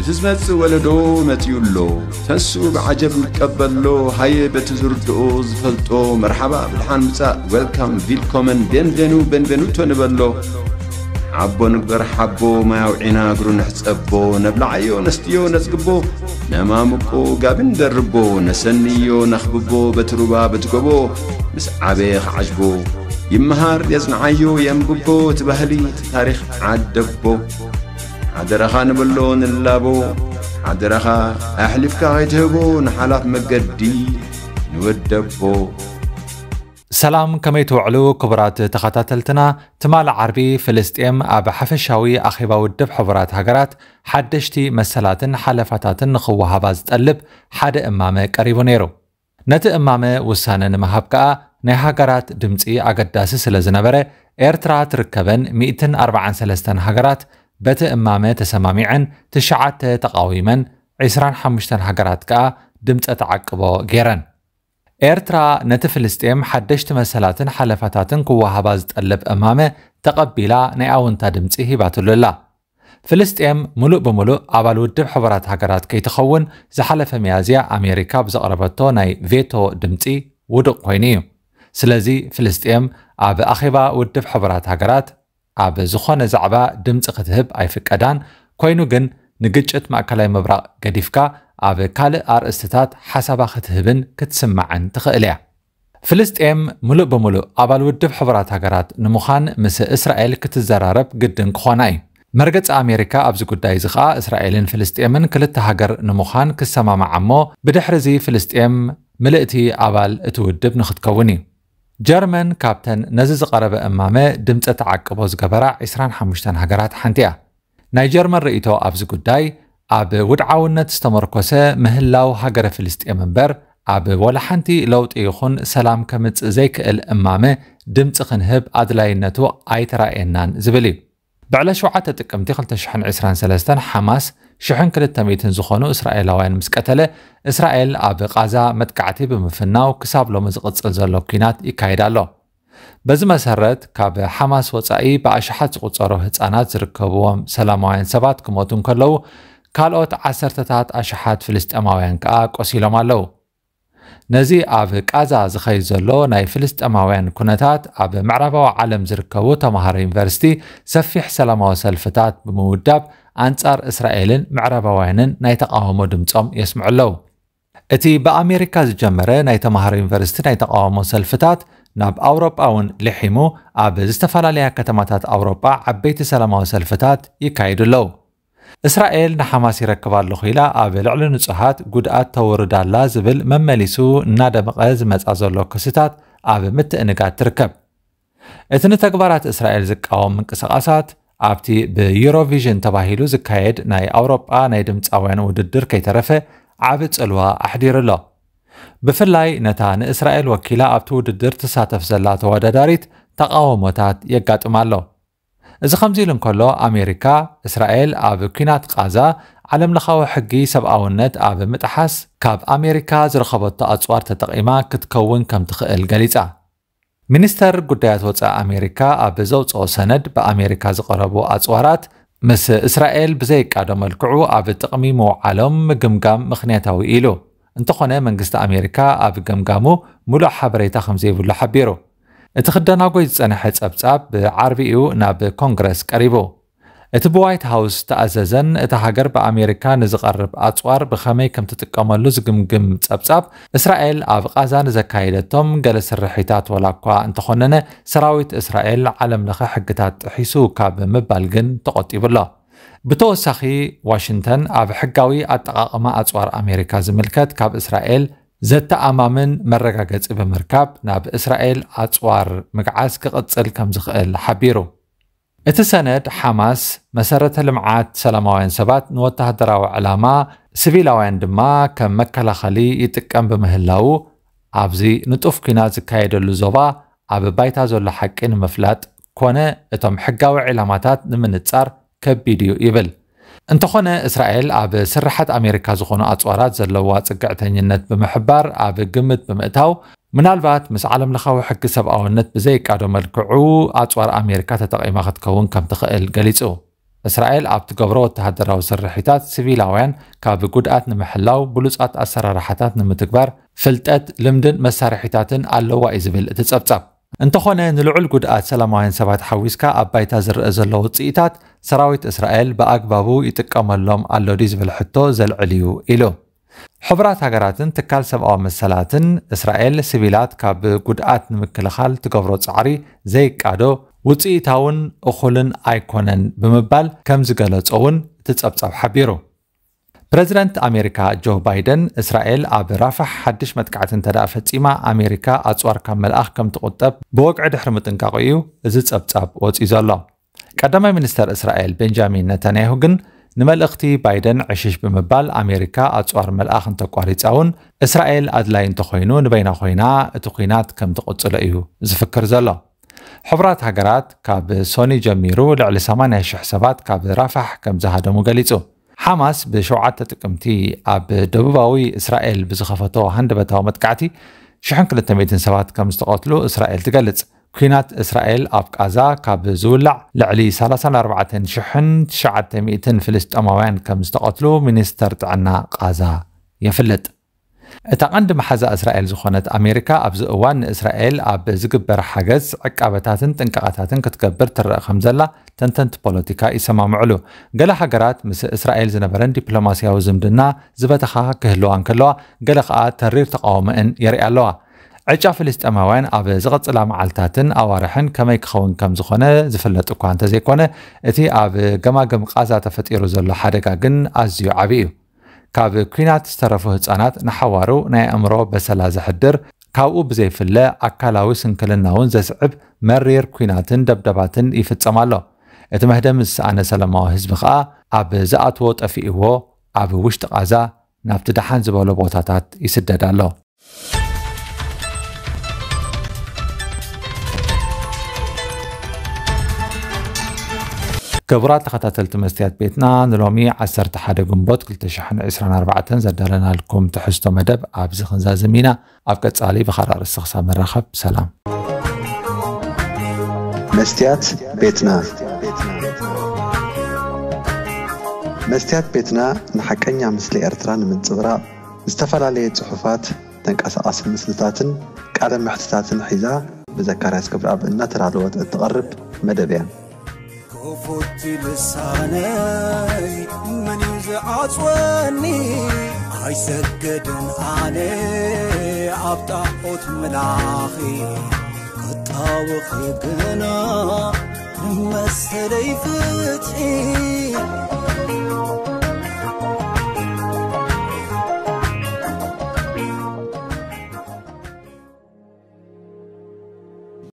እቲ ዝመጽእ ወለዶ መጺኡሎ ተንሱ ብዓጀብ ንቀበሎ ሃየ በቲ ዝርድኦ ዝፈልጦ መርሓባ ብድሓን ምጻእ ዌልካም ቪልኮመን ቤንቬኑ ቤንቬኑቶ ንበሎ ዓቦ ንግበር ሓቦ ማያውዒና እግሩ ንሕጸቦ ነብላዓዮ ነስትዮ ነጽግቦ ነማምቆ ጋብን ደርቦ ነሰንዮ ነኽብቦ በቲ ሩባ በቲ ጎቦ ምስ ዓበየ ኸዓጅቦ ይመሃር የጽንዓዮ የምግቦ እቲ ባህሊ እቲ ታሪኽ ዓደቦ حدرخا نبلون اللابو حدرخا أحلفك غيتهبون حلف مقدي نودبو سلام كمي توعلو كبرات تخاتاتلتنا تمال عربي فلسطين أب حفشاوي أخيبا ودب حبرات هجرات حدشتي مسالات حلفاتات نخوها باز تقلب حد إمامة قريبو نيرو نت إمامة وسانا نمهابكا ني ናይ ሃገራት ድምፂ ኣገዳሲ إرترا تركبن 143 ሃገራት በቲ እማመ ተሰማሚዐን ትሽዓተ ተቃዊመን 25 ሃገራት ከኣ ድምፀ ተዓቅቦ ገይረን ኤርትራ ነቲ ፍልስጤም ሓደሽቲ መሰላትን ሓለፋታትን ክወሃባ ዝጠልብ እማመ ተቐቢላ ናይ ኣውንታ ድምፂ ሂባትሉ ኣላ ፍልስጤም ሙሉእ ብምሉእ ኣባል ውድብ ሕቡራት ሃገራት ከይትኸውን ዝሓለፈ መያዝያ ኣሜሪካ ብዘቕረበቶ ናይ ቬቶ ድምፂ ውድቕ ኮይኑ እዩ ስለዚ ፍልስጤም ኣብ ኣኼባ ውድብ ሕቡራት ሃገራት ኣብ ዝኾነ ዛዕባ ድምፂ ክትህብ ኣይፍቀዳን ኮይኑ ግን ንግጭት ማእከላይ ምብራቕ ገዲፍካ ኣብ ካልእ ኣርእስትታት ሓሳባ ክትህብን ክትስማዕን ትኽእል እያ ፍልስጤም ሙሉእ ብምሉእ ኣባል ውድብ ሕቡራት ሃገራት ንምዃን ምስ እስራኤል ክትዘራረብ ግድን ክኾና እዩ መርገፂ ኣሜሪካ ኣብዚ ጉዳይ እዚ ከዓ እስራኤልን ፍልስጤምን ክልተ ሃገር ንምዃን ክሰማማዓ እሞ ብድሕሪ እዚ ፍልስጤም ምልእቲ ኣባል እቲ ውድብ ንኽትከውን እዩ ጀርመን ካብተን ነዚ ዝቐረበ እማመ ድምፂ ተዓቅቦ ዝገበራ 25 ሃገራት ሓንቲ እያ ናይ ጀርመን ርእቶ ኣብዚ ጉዳይ ኣብ ውድዓውነት ዝተመርኮሰ ምህላው ሃገረ ፍልስጥኤም እምበር ኣብ ሓንቲ ለውጢ ይኹን ሰላም ከምፅእ ዘይክእል እማመ ድምፂ ክንህብ ኣድላይነቱ ኣይተራእየናን ዝብል እዩ ብዕለ 7 ጥቅምቲ 223 ሓማስ 1200 ዝኾኑ እስራኤላውያን ምስ ቀተለ እስራኤል ኣብ ቓዛ መጥቃዕቲ ብምፍናው ክሳብ ሎሚ ዝቕፅል ዘሎ ኩናት ይካየድ ኣሎ በዚ መሰረት ካብ ሓማስ ወጻኢ ብኣሽሓት ዝቝፀሩ ህፃናት ዝርከብዎም ሰላማውያን ሰባት ክሞቱ እንከለዉ ካልኦት ዓሰርተታት ኣሽሓት ፍልስጥማውያን ከዓ ቆሲሎም ኣለዉ ነዚ ኣብ ቃዛ ዝኸይድ ዘሎ ናይ ፍልስጠማውያን ኩነታት ኣብ ምዕራባዊ ዓለም ዝርከቡ ተምሃሮ ዩኒቨርሲቲ ሰፊሕ ሰላማዊ ሰልፍታት ብምውዳብ ኣንጻር እስራኤልን ምዕራባውያንን ናይ ተቃውሞ ድምፆም የስምዑ ኣለው እቲ ብኣሜሪካ ዝጀመረ ናይ ተምሃሮ ዩኒቨርሲቲ ናይ ተቃውሞ ሰልፍታት ናብ ኣውሮጳ እውን ልሒሙ ኣብ ዝተፈላለያ ከተማታት ኣውሮጳ ዓበይቲ ሰላማዊ ሰልፍታት ይካየዱ ኣለው እስራኤል ንሓማስ ይረክብ ኣለኹ ኢላ ኣብ ልዕሊ ንጹሓት ጉድኣት ተወርዳላ ዝብል መመሊሱ እናደመቐ ዝመጻ ዘሎ ክስታት ኣብ ምትእንጋድ ትርከብ እቲ ንተግባራት እስራኤል ዝቃወም ምንቅስቓሳት ኣብቲ ብዩሮቪዥን ተባሂሉ ዝካየድ ናይ ኣውሮጳ ናይ ድምፃውያን ውድድር ከይተረፈ ዓብ ጽልዋ ኣሕዲሩ ኣሎ ብፍላይ ነታ ንእስራኤል ወኪላ ኣብቲ ውድድር ትሳተፍ ዘላ ተወዳዳሪት ተቃውሞታት የጋጥማ ኣሎ እዚ ከምዚ ኢሉ እንከሎ ኣሜሪካ እስራኤል ኣብ ኩናት ቃዛ ዓለም ለኻዊ ሕጊ ሰብኣውነት ኣብ ምጥሓስ ካብ ኣሜሪካ ዝረኸበቶ ኣፅዋር ተጠቒማ ክትከውን ከም ትኽእል ገሊጻ ሚኒስተር ጉዳያት ወፃኢ ኣሜሪካ ኣብ ዘውፅኦ ሰነድ ብኣሜሪካ ዝቐረቡ ኣፅዋራት ምስ እስራኤል ብዘይቃዶ መልክዑ ኣብ ጥቕሚ ምውዓሎም ምግምጋም ምኽንያታዊ ኢሉ እንተኾነ መንግስቲ ኣሜሪካ ኣብ ገምጋሙ ሙሉእ ሓበሬታ ከም ዘይብሉ ሓቢሩ እቲ ክደናጎይ ዝጸንሐ ጸብጻብ ብዓርቢኡ ናብ ኮንግረስ ቀሪቡ እቲ ብዋይት ሃውስ ተኣዘዘን እቲ ሃገር ብኣሜሪካ ንዝቐርብ ኣፅዋር ብኸመይ ከም ትጥቀመሉ ዝግምግም ጸብጻብ እስራኤል ኣብ ቓዛ ንዘካየደቶም ገለ ስርሒታት ወላ እኳ እንተኾነነ ሰራዊት እስራኤል ዓለም ለኸ ሕግታት ጥሒሱ ካብ ምባል ግን ተቖጢቡሎ ብተወሳኺ ዋሽንተን ኣብ ሕጋዊ ኣጠቓቕማ ኣፅዋር ኣሜሪካ ዝምልከት ካብ እስራኤል زت آمامن مرگاگت به بمركاب ناب إسرائيل أصوار مقعاس کم زخال حبیرو. ات سند حماس مسارة لمعات سلام سلاموين سبات نوتهدرا وعلامة سبيلاوين دما كم مكلا خلي به مهلاو عبزی نتوف كناز کاید لزوا عب از ول حکن مفلات كونه اتم حقاوي علاماتات نمن تصار كبيديو يبل እንተኾነ እስራኤል ኣብ ስራሓት ኣሜሪካ ዝኾኑ ኣፅዋራት ዘለዋ ፅግዕተኝነት ብምሕባር ኣብ ግምት ብምእታው ምናልባት ምስ ዓለም ለኻዊ ሕጊ ሰብኣውነት ብዘይቃዶ መልክዑ ኣፅዋር ኣሜሪካ ተጠቒማ ክትከውን ከም ትኽእል ገሊጹ እስራኤል ኣብ ትገብሮ ወተሃደራዊ ስርሒታት ሲቪላውያን ካብ ጉድኣት ንምሕላው ብሉፃት ኣሰራርሓታት ንምትግባር ፍልጠት ልምድን መሳርሒታትን ኣለዋ እዩ ዝብል እቲ ጸብጻብ እንተኾነ ንልዑል ጉድኣት ሰላማውያን ሰባት ሓዊስካ ኣብ ባይታ ዝርአ ዘሎ ውፅኢታት ሰራዊት እስራኤል ብኣግባቡ ይጥቀመሎም ኣለዲ ዝብል ሕቶ ዘልዕል እዩ ኢሉ ሕቡራት ሃገራትን ትካል ሰብኣዊ መሰላትን እስራኤል ሲቪላት ካብ ጉድኣት ንምክልኻል ትገብሮ ፃዕሪ ዘይቃዶ ውፅኢታውን እኹልን ኣይኮነን ብምባል ከም ዝገለጾ እውን እቲ ጸብጻብ ሓቢሩ ፕረዚደንት ኣሜሪካ ጆ ባይደን እስራኤል ኣብ ራፋሕ ሓድሽ እንተ ደኣ ፈጺማ ኣሜሪካ ኣጽዋር ካብ መልኣኽ ከም ትቁጠብ ብወግዒ ድሕሪ ምጥንቃቂ እዩ እዚ ጸብጻብ ወፂኡ ዘሎ قدما منستر إسرائيل بنجامين نتنياهو جن نمال اختي بايدن عشيش بمبال أمريكا أتوار ملاخن تقواريت أون إسرائيل أدلاين تخوينو نبين خوينا تقينات كم تقوطل إيهو زفكر زلو حفرات هاجرات كاب سوني جميرو لعلي سامان حسابات كاب رافح كم زهادو مقاليتو حماس بشوعات تتكمتي أب دبباوي إسرائيل بزخفتو هندبتو متكعتي شحن كل التميتين سبات كم استقاتلو إسرائيل تقلت ኩናት እስራኤል ኣብ ቃዛ ካብ ዝውላዕ ልዕሊ 34900 ፍልስጠማውያን ከም ዝተቐትሉ ሚኒስተር ጥዕና ቃዛ የፍልጥ እታ ቀንዲ መሓዛ እስራኤል ዝኾነት ኣሜሪካ ኣብዚ እዋን ንእስራኤል ኣብ ዝግበር ሓገዝ ዕቃበታትን ጥንቀቐታትን ክትገብር ትርአ ከም ዘላ ተንተንቲ ፖለቲካ ይሰማምዕሉ ገለ ሃገራት ምስ እስራኤል ዝነበረን ዲፕሎማስያዊ ዝምድና ዝበተኻ ክህልዋ እንከለዋ ገለ ከዓ ተሪር ተቃውሞአን የርኢ ኣለዋ ዕጫ ፍልስጠማውያን ኣብ ዝቐፅላ መዓልትታትን ኣዋርሕን ከመይ ክኸውን ከም ዝኾነ ዝፍለጥ እኳ እንተዘይኮነ እቲ ኣብ ገማገም ቃዛ ተፈጢሩ ዘሎ ሓደጋ ግን ኣዝዩ ዓብ እዩ ካብ ኩናት ዝተረፉ ህፃናት ንሓዋሩ ናይ ኣእምሮ በሰላ ዘሕድር ካብኡ ብዘይፍለ ኣካላዊ ስንክልና እውን ዘስዕብ መሪር ኩናትን ደብደባትን ይፍፀም ኣሎ እቲ መህደም ዝሰኣነ ሰላማዊ ህዝቢ ከዓ ኣብ ዝኣትዎ ጠፊእዎ ኣብ ውሽጢ ቃዛ ናብቲ ደሓን ዝበሎ ቦታታት ይስደድ ኣሎ كبرات ተኸታተልቲ መስትያት ቤትና ንሎሚ 11 ግንቦት 2024 ዘዳለናልኩም ትሕዝቶ መደብ ኣብዚ ክንዛዝም ኢና ኣብ ቀጻሊ ብኻልእ ርእሲ ክሳብ መራኸብ ሰላም መስትያት ቤትና መስትያት ቤትና ንሓቀኛ ምስሊ ኤርትራ ንምንፅብራቕ ዝተፈላለየ ጽሑፋት ተንቀሳቐሲ ምስልታትን ቃለ ምሕትታትን ሒዛ ብዘካርያስ ክብርኣብ እናተዳለወት እትቐርብ መደብ እያ كفوت لساني من يزعصوني ኣይሰግድን ኣነ ኣብ ጣዖት መላኺ ክጣውኺ ግና መሰለይ ፍትሒ